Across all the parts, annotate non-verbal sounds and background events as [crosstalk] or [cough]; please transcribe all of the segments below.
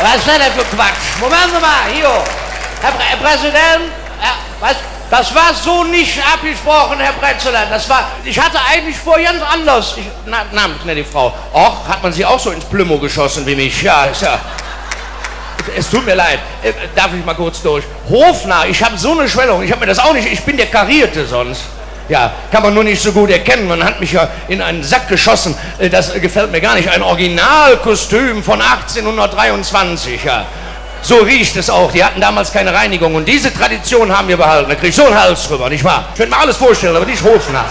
Was ist denn für Quatsch? Moment mal, hier. Herr, Prä- Herr Präsident, Herr, was, das war so nicht abgesprochen, Herr Bretzeland. Das war, ich hatte eigentlich vor ganz anders. Ich, na, namentlich ne, die Frau. Och, hat man sie auch so ins Plümo geschossen wie mich? Ja, ist ja. Es tut mir leid. Äh, Darf ich mal kurz durch? Hofnarr, ich habe so eine Schwellung. Ich habe mir das auch nicht. Ich bin der Karierte sonst. Ja, kann man nur nicht so gut erkennen. Man hat mich ja in einen Sack geschossen. Äh, Das gefällt mir gar nicht. Ein Originalkostüm von 1823, ja. So riecht es auch. Die hatten damals keine Reinigung. Und diese Tradition haben wir behalten. Da krieg ich so einen Hals drüber, nicht wahr? Ich könnte mir alles vorstellen, aber nicht Hofnarr.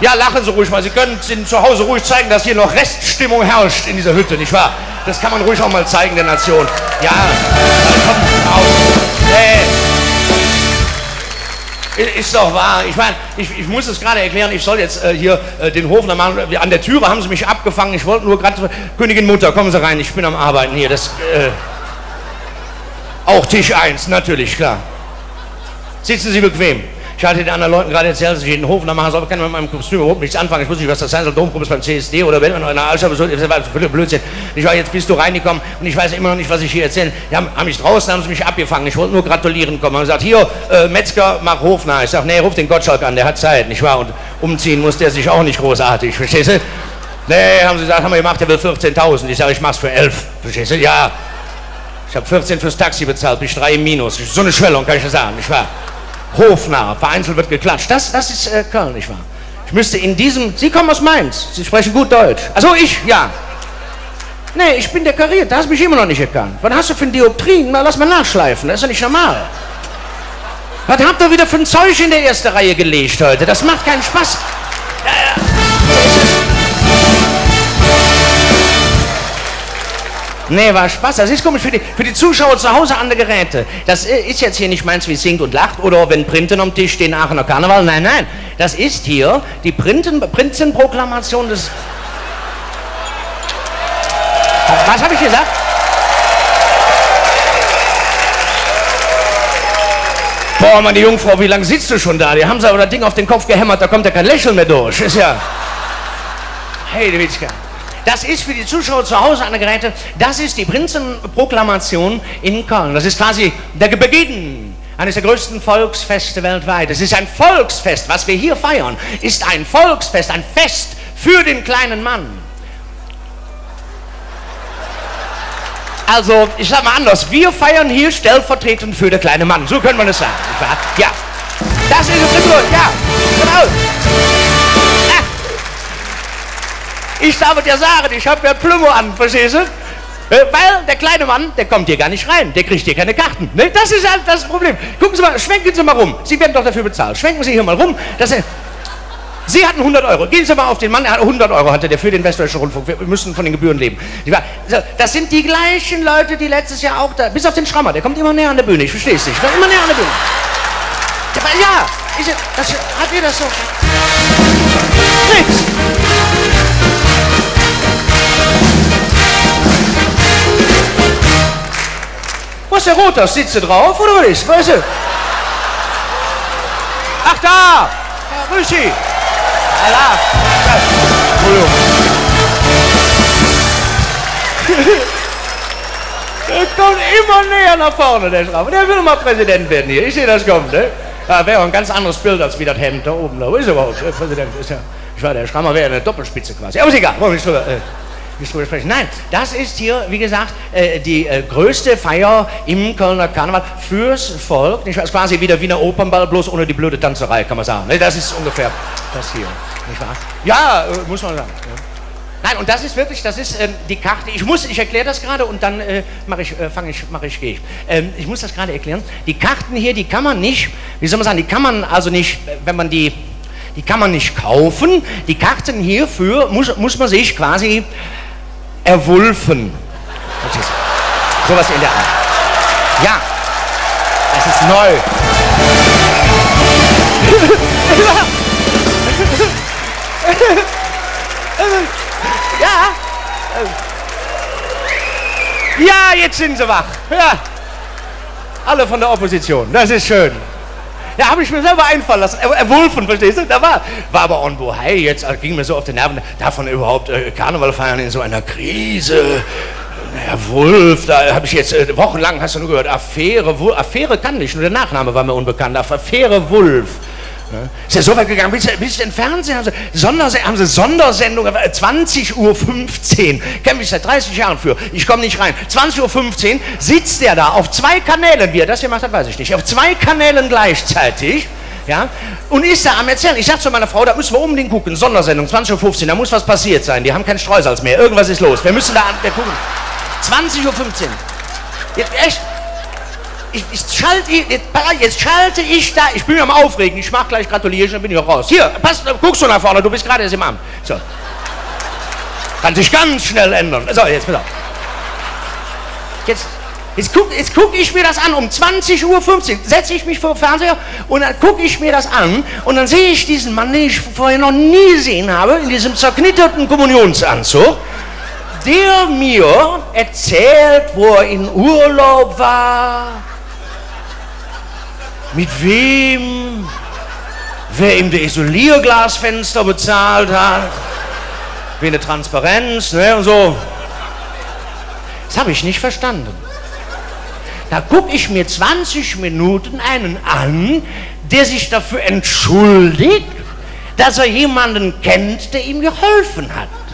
Ja, lachen Sie ruhig mal. Sie können zu Hause ruhig zeigen, dass hier noch Reststimmung herrscht in dieser Hütte, nicht wahr? Das kann man ruhig auch mal zeigen der Nation. Ja, kommt Ist doch wahr. Ich meine, ich, ich muss es gerade erklären. Ich soll jetzt äh, hier äh, den Hofner machen. An der Türe haben sie mich abgefangen. Ich wollte nur gerade. Königin Mutter, kommen Sie rein. Ich bin am Arbeiten hier. Das. Äh, auch Tisch 1, natürlich, klar. Sitzen Sie bequem. Ich hatte den anderen Leuten gerade erzählt, dass ich den Hofner machen soll, aber kann mit meinem Kostüm überhaupt nichts anfangen. Ich wusste nicht, was das sein soll. Domprobe beim CSD oder wenn man in der Altstadt besucht. Das war völlig Blödsinn. Ich war jetzt bist du reingekommen und ich weiß immer noch nicht, was ich hier erzähle. Die haben, haben mich draußen, haben sie mich abgefangen. Ich wollte nur gratulieren kommen. Haben gesagt, hier, äh, Metzger, mach Hofner. Ich sag, nee, ruf den Gottschalk an, der hat Zeit, nicht wahr? Und umziehen muss der sich auch nicht großartig, [laughs] verstehst du? Nee, haben sie gesagt, haben wir gemacht, der will 14.000. Ich sage, ich mach's für 11, verstehst du? Ja. Ich habe 14 fürs Taxi bezahlt, bis 3 im Minus. So eine Schwellung, kann ich dir sagen, nicht wahr? Hofnarr, vereinzelt wird geklatscht. Das, das ist äh, Köln, nicht wahr? Ich müsste in diesem... Sie kommen aus Mainz, Sie sprechen gut Deutsch. Also ich, ja. Nee, ich bin dekoriert, da hast du mich immer noch nicht erkannt. Was hast du für ein Dioptrien? Na, lass mal nachschleifen, das ist ja nicht normal. Was habt ihr wieder für ein Zeug in der ersten Reihe gelegt heute? Das macht keinen Spaß. Nee, war Spaß. Das ist komisch für die, für die Zuschauer zu Hause an der Geräte. Das ist jetzt hier nicht meins, wie singt und lacht oder wenn Printen am Tisch stehen, Aachener Karneval. Nein, nein. Das ist hier die Printen, Prinzenproklamation des. Was habe ich gesagt? Boah, meine Jungfrau, wie lange sitzt du schon da? Die haben sie aber das Ding auf den Kopf gehämmert, da kommt ja kein Lächeln mehr durch. Ist ja. Hey, Witzka. Das ist für die Zuschauer zu Hause an der Geräte, das ist die Prinzenproklamation in Köln. Das ist quasi der Beginn eines der größten Volksfeste weltweit. Es ist ein Volksfest. Was wir hier feiern, ist ein Volksfest, ein Fest für den kleinen Mann. Also, ich sag mal anders, wir feiern hier stellvertretend für den kleinen Mann. So könnte man es sagen. Ja. Das ist es, ja. Genau. Ich darf ja sagen, ich habe ja Plümo an, verstehst du? Äh, Weil der kleine Mann, der kommt hier gar nicht rein, der kriegt hier keine Karten. Ne? Das ist halt das Problem. Gucken Sie mal, schwenken Sie mal rum. Sie werden doch dafür bezahlt. Schwenken Sie hier mal rum. Dass er, Sie hatten 100 Euro. Gehen Sie mal auf den Mann, er hat 100 Euro hatte der für den Westdeutschen Rundfunk. Wir müssen von den Gebühren leben. Das sind die gleichen Leute, die letztes Jahr auch da, bis auf den Schrammer, der kommt immer näher an der Bühne. Ich verstehe es nicht. Der Immer näher an der Bühne. Ja, ja, das, hat ihr das so? Nix. Wo ist der Roter? Sitzt du drauf oder was ist? Ist er? Ach da! Herr Rüschi! Allah! Entschuldigung. Der kommt immer näher nach vorne, der Schraube. Der will mal Präsident werden hier. Ich sehe das kommen, ne? Ja, wäre auch ein ganz anderes Bild als wie das Hemd da oben. Da ist er überhaupt? Der Präsident ist ja. Ich war der Schrammer wäre eine Doppelspitze quasi. Aber ist egal, wollen wir nicht drüber, drüber sprechen. Nein, das ist hier, wie gesagt, äh, die äh, größte Feier im Kölner Karneval fürs Volk. Es ist quasi wie der Wiener Opernball, bloß ohne die blöde Tanzerei, kann man sagen. Ne? Das ist ungefähr das hier. Nicht wahr? Ja, äh, muss man sagen. Nein, und das ist wirklich, das ist ähm, die Karte. Ich muss, ich erkläre das gerade und dann äh, mache ich, äh, fange ich, mache ich, gehe ich. Ähm, ich muss das gerade erklären. Die Karten hier, die kann man nicht, wie soll man sagen, die kann man also nicht, wenn man die, die kann man nicht kaufen. Die Karten hierfür muss, muss man sich quasi erwulfen. Du? Sowas in der Art. Ja, das ist neu. Ja. Ja, jetzt sind sie wach. Ja. Alle von der Opposition. Das ist schön. Ja, habe ich mir selber einfallen lassen. Er, er Wulfen, verstehst du? Da war, war aber on Bohai jetzt, äh, ging mir so auf die Nerven. Davon überhaupt äh, Karneval feiern in so einer Krise. Herr Wulff, da habe ich jetzt äh, wochenlang, hast du nur gehört, Affäre, Wulff, Affäre kann nicht, nur der Nachname war mir unbekannt, Affäre Wulff. Ne? Ist ja so weit gegangen, bis, bis den Fernsehen haben sie, Sondersendung, haben sie Sondersendungen, 20.15 Uhr, kämpfe ich seit 30 Jahren für, ich komme nicht rein. 20.15 Uhr sitzt der da auf zwei Kanälen, wie er das gemacht hat, weiß ich nicht, auf zwei Kanälen gleichzeitig, ja, und ist da am Erzählen. Ich sag zu meiner Frau, da müssen wir unbedingt gucken, Sondersendung, 20.15 Uhr, da muss was passiert sein, die haben kein Streusalz mehr, irgendwas ist los, wir müssen da wir gucken. 20.15 Uhr. Jetzt, echt, ich, ich schalte, jetzt, jetzt, schalte ich da, ich bin mir am Aufregen, ich mach gleich gratulieren, dann bin ich auch raus. Hier, pass, guckst du nach vorne, du bist gerade erst im Amt. So. Kann sich ganz schnell ändern. So, jetzt pass. Jetzt, jetzt gucke jetzt guck ich mir das an, um 20.15 Uhr setze ich mich vor den Fernseher und dann gucke ich mir das an und dann sehe ich diesen Mann, den ich vorher noch nie gesehen habe, in diesem zerknitterten Kommunionsanzug der mir erzählt, wo er in Urlaub war, mit wem, wer ihm die Isolierglasfenster bezahlt hat, wie eine Transparenz ne, und so. Das habe ich nicht verstanden. Da gucke ich mir 20 Minuten einen an, der sich dafür entschuldigt, dass er jemanden kennt, der ihm geholfen hat.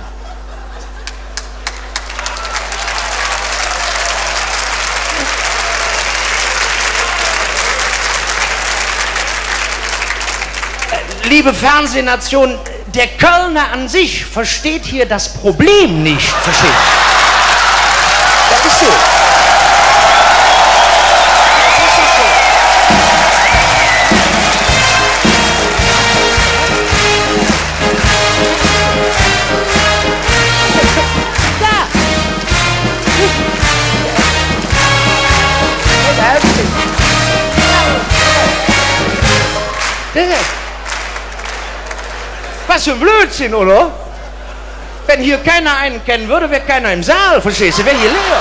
Liebe Fernsehnation, der Kölner an sich versteht hier das Problem nicht. Versteht? Das ist so. Das ist was für ein Blödsinn, oder? Wenn hier keiner einen kennen würde, wäre keiner im Saal, verstehst du? Wäre hier leer.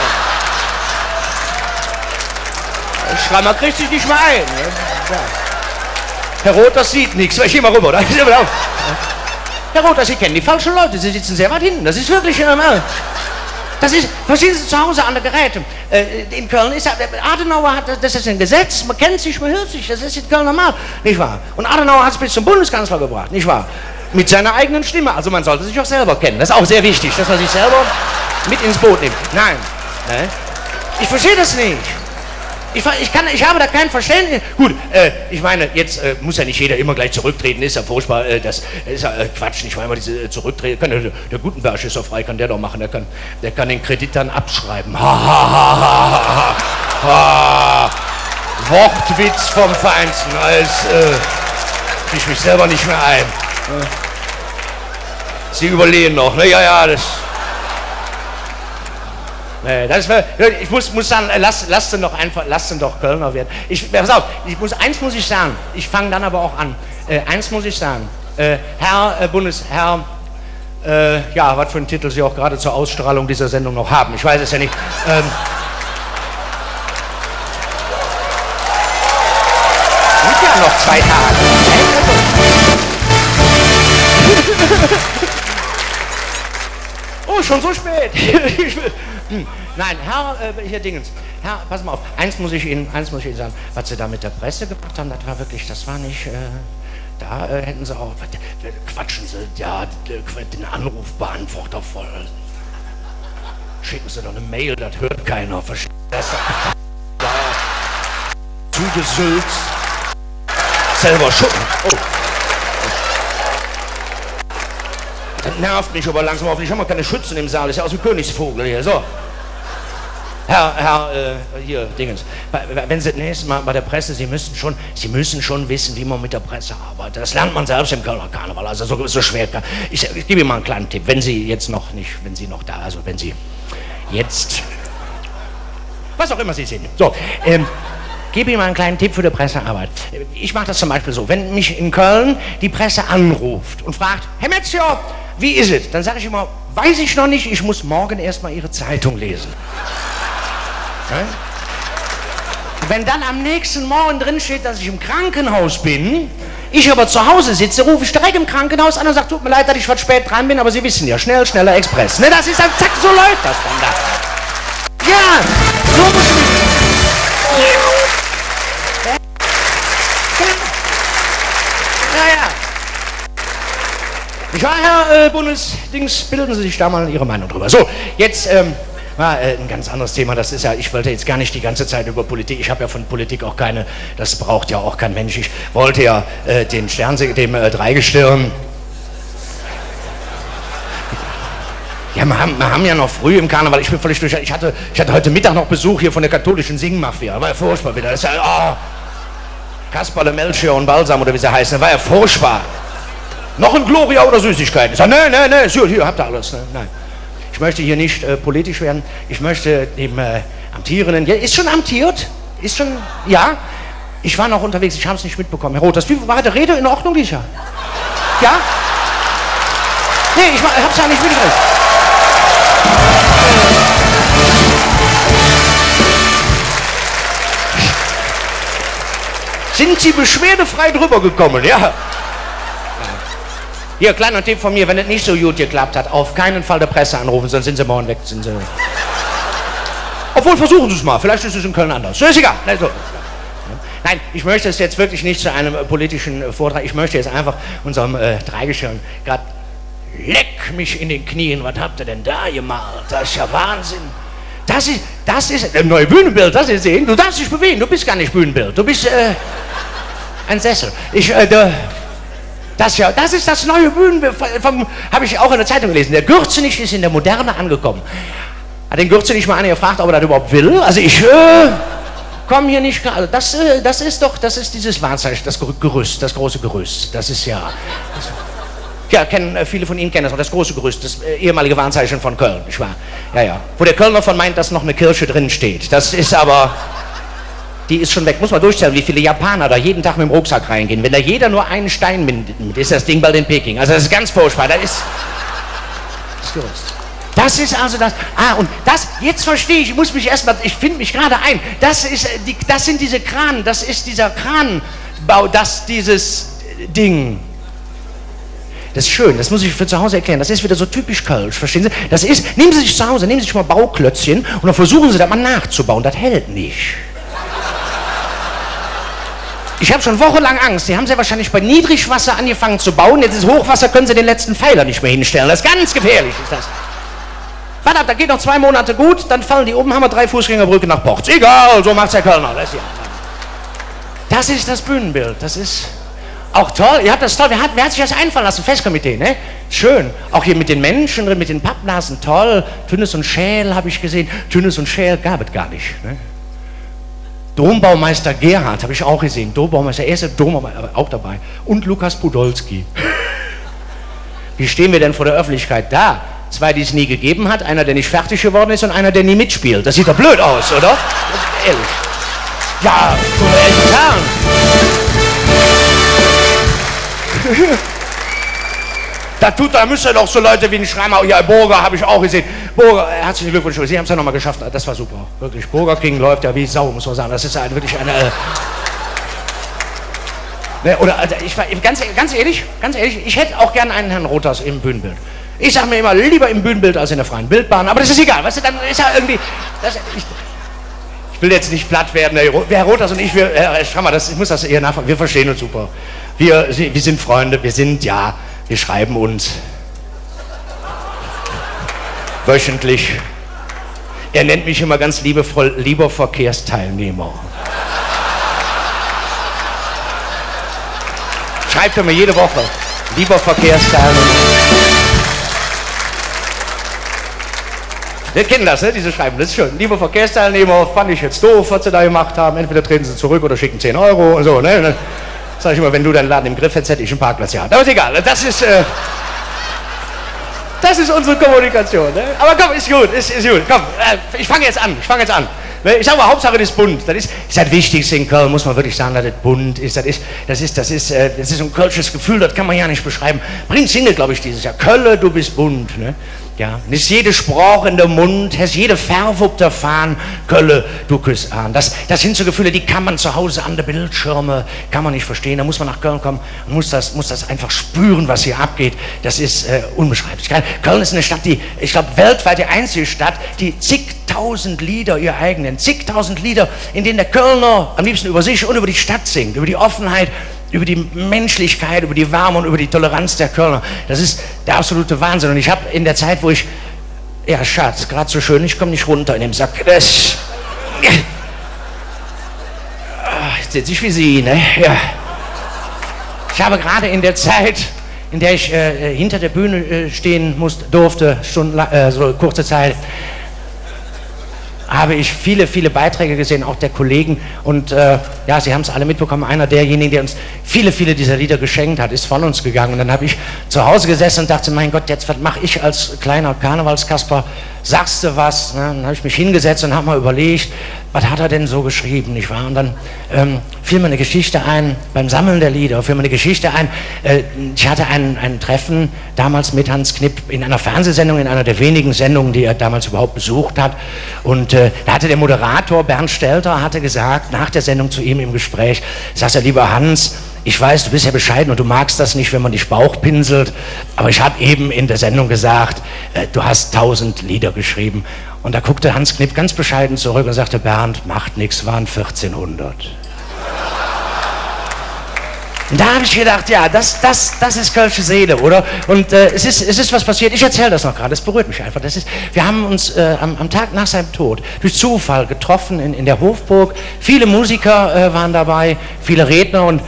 Schrammer kriegt sich nicht mal ein. Ne? Herr Roth, das sieht nichts. Ich gehe mal rüber. Er auf. Herr Roth, Sie kennen die falschen Leute. Sie sitzen sehr weit hinten. Das ist wirklich... Ähm, das ist, verstehen Sie, zu Hause an der Geräte. Äh, in Köln ist Adenauer hat, das ist ein Gesetz, man kennt sich, man hört sich, das ist in Köln normal, nicht wahr? Und Adenauer hat es bis zum Bundeskanzler gebracht, nicht wahr? Mit seiner eigenen Stimme. Also man sollte sich auch selber kennen. Das ist auch sehr wichtig, dass man sich selber mit ins Boot nimmt. Nein. Ne? Ich verstehe das nicht. Ich, ich, kann, ich habe da kein Verständnis. Gut, äh, ich meine, jetzt äh, muss ja nicht jeder immer gleich zurücktreten, ist ja furchtbar. Äh, das ist ja äh, Quatsch, nicht weil diese äh, zurücktreten. Kann, der, der Gutenberg ist doch frei, kann der doch machen. Der kann, der kann den Kredit dann abschreiben. Ha, ha, ha, ha, ha, ha. Wortwitz vom Feinsten. Als äh, ich mich selber nicht mehr ein. Sie überlegen noch, ne? Ja, ja, das. Nee, das war, ich muss, muss sagen, lass, lass den doch einfach, lass den doch Kölner werden. Ich, pass auf, ich muss, eins muss ich sagen, ich fange dann aber auch an. Äh, eins muss ich sagen, äh, Herr äh, Bundesherr, äh, ja, was für einen Titel Sie auch gerade zur Ausstrahlung dieser Sendung noch haben, ich weiß es ja nicht. Ähm, ja noch zwei Tage. Schon so spät. [laughs] Nein, Herr, äh, hier Dingens. Herr, pass mal auf. Eins muss ich Ihnen, eins muss ich Ihnen sagen. Was Sie da mit der Presse gemacht haben, das war wirklich, das war nicht. Äh, da äh, hätten Sie auch. Quatschen Sie, ja, den Anrufbeantworter voll. Schicken Sie doch eine Mail, das hört keiner. Verstehen das? Da. Zugesülzt. Selber schuppen. Oh. Das nervt mich aber langsam auf. Ich habe mal keine Schützen im Saal. Das ist ja aus dem Königsvogel hier. So. Herr, Herr, äh, hier, Dingens. Wenn Sie das nächste Mal bei der Presse, Sie müssen schon, Sie müssen schon wissen, wie man mit der Presse arbeitet. Das lernt man selbst im Kölner Karneval. Also so, so schwer. Ich, ich gebe Ihnen mal einen kleinen Tipp. Wenn Sie jetzt noch nicht, wenn Sie noch da, also wenn Sie jetzt, was auch immer Sie sind. So, ähm, gebe Ihnen mal einen kleinen Tipp für die Pressearbeit. Ich mache das zum Beispiel so, wenn mich in Köln die Presse anruft und fragt, Herr Metzger, wie ist es? Dann sage ich immer, weiß ich noch nicht, ich muss morgen erstmal Ihre Zeitung lesen. Ja? Wenn dann am nächsten Morgen drin steht, dass ich im Krankenhaus bin, ich aber zu Hause sitze, rufe ich direkt im Krankenhaus an und sage, tut mir leid, dass ich was spät dran bin, aber Sie wissen ja, schnell, schneller Express. Ne, das ist dann, zack, so läuft das dann da. Ja, Ich war, Herr äh, Bundesdings, bilden Sie sich da mal Ihre Meinung drüber. So, jetzt ähm, war äh, ein ganz anderes Thema. Das ist ja, ich wollte jetzt gar nicht die ganze Zeit über Politik. Ich habe ja von Politik auch keine, das braucht ja auch kein Mensch. Ich wollte ja äh, den Sternse, dem äh, Dreigestirn. Ja, wir haben, wir haben ja noch früh im Karneval, ich bin völlig durch. Ich hatte, ich hatte heute Mittag noch Besuch hier von der katholischen Singmafia. War ja furchtbar wieder. Das ist ja, oh, Kasperle, Melchior und Balsam oder wie sie heißen. War ja furchtbar. Noch ein Gloria oder Süßigkeiten? Ich sage, nein, nein, nein, hier, hier habt ihr alles. Ne? Nein. Ich möchte hier nicht äh, politisch werden. Ich möchte dem äh, Amtierenden, ja, ist schon amtiert? Ist schon, ja? Ich war noch unterwegs, ich habe es nicht mitbekommen. Herr Roth, das war der Rede in Ordnung, Lisa? Ja? Nee, ich habe es ja nicht mitgekriegt. Sind Sie beschwerdefrei drüber gekommen, ja? Hier, kleiner Tipp von mir, wenn es nicht so gut geklappt hat, auf keinen Fall der Presse anrufen, sonst sind Sie morgen weg. Sind Sie Obwohl, versuchen Sie es mal, vielleicht ist es in Köln anders. So ist egal. Also, Nein, ich möchte es jetzt wirklich nicht zu einem äh, politischen äh, Vortrag, ich möchte jetzt einfach unserem äh, Dreigeschirr gerade leck mich in den Knien, was habt ihr denn da gemalt? Das ist ja Wahnsinn. Das ist, das ist ein neues Bühnenbild, das ist sehen. Du darfst dich bewegen, du bist gar nicht Bühnenbild, du bist äh, ein Sessel. Ich, äh, das, ja, das ist das neue Bühnenbild, habe ich auch in der Zeitung gelesen. Der Gürzenich ist in der Moderne angekommen. Hat den Gürzenich mal gefragt, ob er das überhaupt will. Also ich äh, komme hier nicht, also das, äh, das ist doch, das ist dieses Wahrzeichen, das Gerüst, das große Gerüst. Das ist ja... Das, ja, kennen, äh, viele von Ihnen kennen das, das große Gerüst, das äh, ehemalige Warnzeichen von Köln, nicht wahr? Ja, ja. Wo der Kölner von meint, dass noch eine Kirche drin steht. Das ist aber, die ist schon weg. Muss man durchzählen, wie viele Japaner da jeden Tag mit dem Rucksack reingehen. Wenn da jeder nur einen Stein mitnimmt, ist das Ding bald in Peking. Also das ist ganz furchtbar. Da ist das Gerüst. Das ist also das. Ah, und das, jetzt verstehe ich, ich muss mich erstmal, ich finde mich gerade ein. Das, ist, äh, die, das sind diese Kranen, das ist dieser Kranbau, das dieses Ding. Das ist schön, das muss ich für zu Hause erklären. Das ist wieder so typisch Kölsch, verstehen Sie? Das ist, nehmen Sie sich zu Hause, nehmen Sie sich mal Bauklötzchen und dann versuchen Sie das mal nachzubauen. Das hält nicht. Ich habe schon wochenlang Angst. Sie haben sehr wahrscheinlich bei Niedrigwasser angefangen zu bauen. Jetzt ist Hochwasser, können Sie den letzten Pfeiler nicht mehr hinstellen. Das ist ganz gefährlich, ist das. Warte ab, da geht noch zwei Monate gut, dann fallen die oben, haben wir drei Fußgängerbrücke nach Ports. Egal, so macht's der Kölner. Das, das ist das Bühnenbild. Das ist auch toll. Ihr habt das toll. Wer hat, wer hat sich das einfallen lassen? Festkomitee, ne? Schön. Auch hier mit den Menschen mit den Pappnasen, toll. Tünnes und Schäl habe ich gesehen. Tünnes und Schäl gab es gar nicht. Ne? Dombaumeister Gerhard habe ich auch gesehen. Dombaumeister, er ist Dombaumeister auch dabei. Und Lukas Podolski. [laughs] Wie stehen wir denn vor der Öffentlichkeit da? Zwei, die es nie gegeben hat, einer, der nicht fertig geworden ist und einer, der nie mitspielt. Das sieht doch blöd aus, oder? Ehrlich. Ja, meine Herren. [laughs] Da tut, da müsste doch so Leute wie ein Schreimer, ja, Burger habe ich auch gesehen. Burger, äh, herzlichen Glückwunsch, Sie haben es ja nochmal geschafft, das war super, wirklich. Burger King läuft ja wie Sau, muss man sagen. Das ist halt wirklich eine. Äh, ne, oder also ich war ganz, ganz ehrlich, ganz ehrlich, ich hätte auch gerne einen Herrn Rotas im Bühnenbild. Ich sage mir immer, lieber im Bühnenbild als in der freien Bildbahn, aber das ist egal, weißt du, dann ist ja irgendwie. Das, ich, ich will jetzt nicht platt werden, Herr, Rotas und ich, wir, Herr Schrammer, das, ich muss das eher nachfragen, wir verstehen uns super. Wir, wir sind Freunde, wir sind, ja, wir schreiben uns wöchentlich. Er nennt mich immer ganz liebevoll lieber Verkehrsteilnehmer. Schreibt er mir jede Woche. Lieber Verkehrsteilnehmer. Wir kennen das, ne? diese Schreiben, das ist schön. Lieber Verkehrsteilnehmer, fand ich jetzt doof, was sie da gemacht haben. Entweder treten sie zurück oder schicken 10 Euro und so. Ne? Sag ich immer, wenn du deinen Laden im Griff hättest, hätte ich einen Parkplatz gehabt. Aber ist egal, das ist, äh, das ist unsere Kommunikation. Ne? Aber komm, ist gut, ist, ist gut. Komm, äh, ich fange jetzt an, ich fange jetzt an. Ich sage mal, Hauptsache das ist bunt. Das ist, ist das Wichtigste in Köln, muss man wirklich sagen, dass das bunt ist. Das ist, das ist, das ist, äh, das ist ein kölsches Gefühl, das kann man ja nicht beschreiben. Bringt singt, glaube ich, dieses Jahr. Kölle, du bist bunt. Ne? Ja, ist jede Sprache in der Mund, hast jede Farbe auf der Fahne, Kölle, du küsst an. Das, das sind so Gefühle, die kann man zu Hause an der Bildschirme, kann man nicht verstehen. Da muss man nach Köln kommen und muss das, muss das einfach spüren, was hier abgeht. Das ist äh, unbeschreiblich. Köln ist eine Stadt, die, ich glaube, weltweit die einzige Stadt, die zig zigtausend Lieder, ihr eigenen, zigtausend Lieder, in denen der Kölner am liebsten über sich und über die Stadt singt, über die Offenheit, über die Menschlichkeit, über die Wärme und über die Toleranz der Kölner. Das ist der absolute Wahnsinn. Und ich habe in der Zeit, wo ich, ja Schatz, gerade so schön, ich komme nicht runter in dem Sack. Das, ah, jetzt sitze ich wie Sie, ne? Ja. Ich habe gerade in der Zeit, in der ich äh, hinter der Bühne äh, stehen musste, durfte, äh, so kurze Zeit, habe ich viele, viele Beiträge gesehen, auch der Kollegen. Und äh, ja, Sie haben es alle mitbekommen. Einer derjenigen, der uns viele, viele dieser Lieder geschenkt hat, ist von uns gegangen. Und dann habe ich zu Hause gesessen und dachte, mein Gott, jetzt was mache ich als kleiner Karnevalskasper? Sagst du was? Ne? Dann habe ich mich hingesetzt und habe mal überlegt, was hat er denn so geschrieben, nicht wahr? Und dann ähm, fiel mir eine Geschichte ein, beim Sammeln der Lieder, fiel mir eine Geschichte ein. Äh, ich hatte ein, ein Treffen damals mit Hans Knipp in einer Fernsehsendung, in einer der wenigen Sendungen, die er damals überhaupt besucht hat. Und äh, da hatte der Moderator Bernd Stelter hatte gesagt, nach der Sendung zu ihm im Gespräch, sagt er, lieber Hans, ich weiß, du bist ja bescheiden und du magst das nicht, wenn man dich Bauch pinselt, aber ich habe eben in der Sendung gesagt, äh, du hast tausend Lieder geschrieben. Und da guckte Hans Knipp ganz bescheiden zurück und sagte, Bernd, macht nichts, waren 1400. Und da habe ich gedacht, ja, das, das, das ist Kölsche Seele, oder? Und äh, es, ist, es ist was passiert, ich erzähle das noch gerade, es berührt mich einfach. Das ist, wir haben uns äh, am, am, Tag nach seinem Tod durch Zufall getroffen in, in der Hofburg. Viele Musiker äh, waren dabei, viele Redner und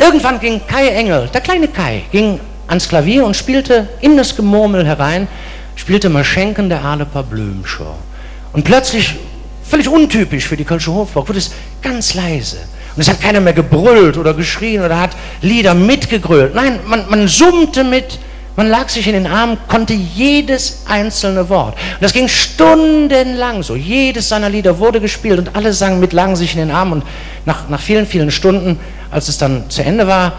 Irgendwann ging Kai Engel, der kleine Kai, ging ans Klavier und spielte in das Gemurmel herein, spielte Maschenken der Alepa Blümscher. Und plötzlich, völlig untypisch für die Kölsche Hofburg, wurde es ganz leise. Und es hat keiner mehr gebrüllt oder geschrien oder hat Lieder mitgegrölt. Nein, man, man summte mit, man lag sich in den Armen, konnte jedes einzelne Wort. Und das ging stundenlang so. Jedes seiner Lieder wurde gespielt und alle sangen mit, lagen sich in den Armen. Und nach, nach vielen, vielen Stunden als es dann zu Ende war,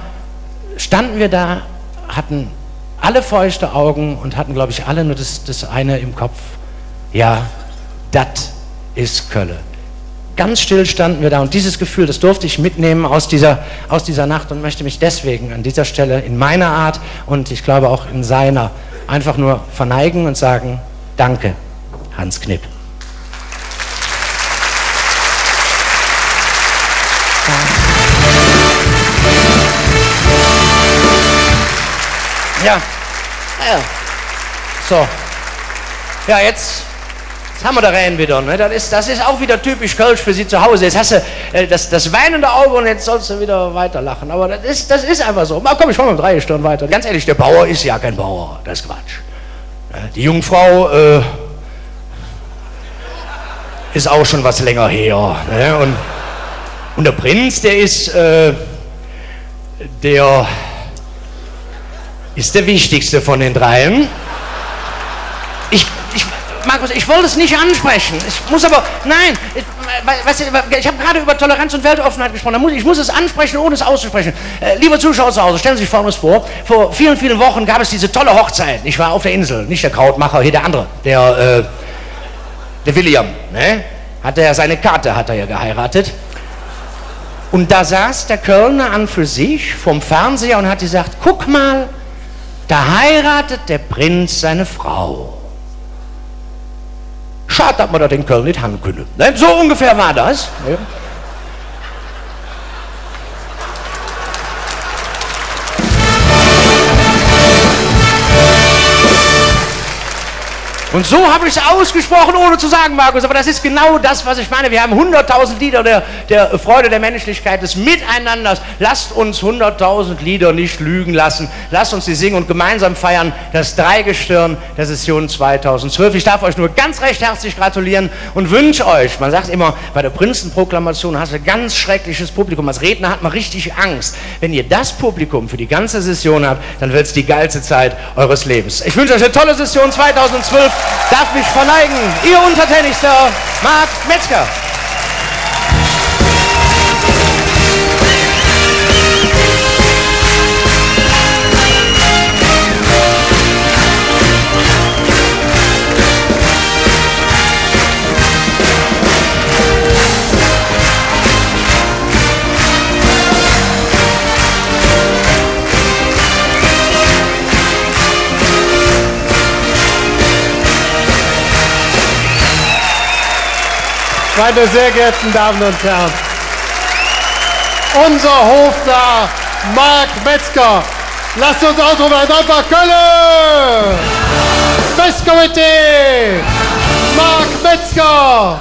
standen wir da, hatten alle feuchte Augen und hatten, glaube ich, alle nur das, das eine im Kopf. Ja, das ist Kölle. Ganz still standen wir da und dieses Gefühl, das durfte ich mitnehmen aus dieser, aus dieser Nacht und möchte mich deswegen an dieser Stelle in meiner Art und ich glaube auch in seiner einfach nur verneigen und sagen, danke, Hans Knipp. Ja. ja. So. Ja, jetzt, jetzt haben wir da rein wieder. Ne? Das, ist, das ist auch wieder typisch Kölsch für Sie zu Hause. Jetzt hast du äh, das, das weinende Auge und jetzt sollst du wieder weiterlachen. Aber das ist, das ist einfach so. Mal komm, ich mache noch drei Stunden weiter. Ganz ehrlich, der Bauer ist ja kein Bauer. Das ist Quatsch. Die Jungfrau äh, ist auch schon was länger her. Ne? Und, und der Prinz, der ist äh, der ist der wichtigste von den dreien. Ich, Markus, ich wollte es nicht ansprechen. Ich muss aber, nein, ich, weißt du, ich habe gerade über Toleranz und Weltoffenheit gesprochen. Ich muss es ansprechen, ohne es auszusprechen. Äh, liebe Zuschauer zu Hause, stellen Sie sich Folgendes vor. Vor vielen, vielen Wochen gab es diese tolle Hochzeit. Ich war auf der Insel, nicht der Krautmacher, hier der andere, der, äh, der William. Ne? Hat er seine Karte, hat er ja geheiratet. Und da saß der Kölner an für sich vom Fernseher und hat gesagt, guck mal, da heiratet der Prinz seine Frau. Schade, dass man da den Köln nicht haben können. Ne? So ungefähr war das. Und so habe ich es ausgesprochen, ohne zu sagen, Markus. Aber das ist genau das, was ich meine. Wir haben 100.000 Lieder der, der Freude der Menschlichkeit, des Miteinanders. Lasst uns 100.000 Lieder nicht lügen lassen. Lasst uns sie singen und gemeinsam feiern das Dreigestirn der Session 2012. Ich darf euch nur ganz recht herzlich gratulieren und wünsche euch, man sagt immer, bei der Prinzenproklamation hast du ganz schreckliches Publikum. Als Redner hat man richtig Angst. Wenn ihr das Publikum für die ganze Session habt, dann wird es die geilste Zeit eures Lebens. Ich wünsche euch eine tolle Session 2012 darf mich verneigen. Ihr Untertänigster Marc Metzger. Meine sehr geehrten Damen und Herren, unser Hofnarr Marc Metzger. Lasst uns ausrufen, ein einfach Köln! Festkomitee! Marc Metzger!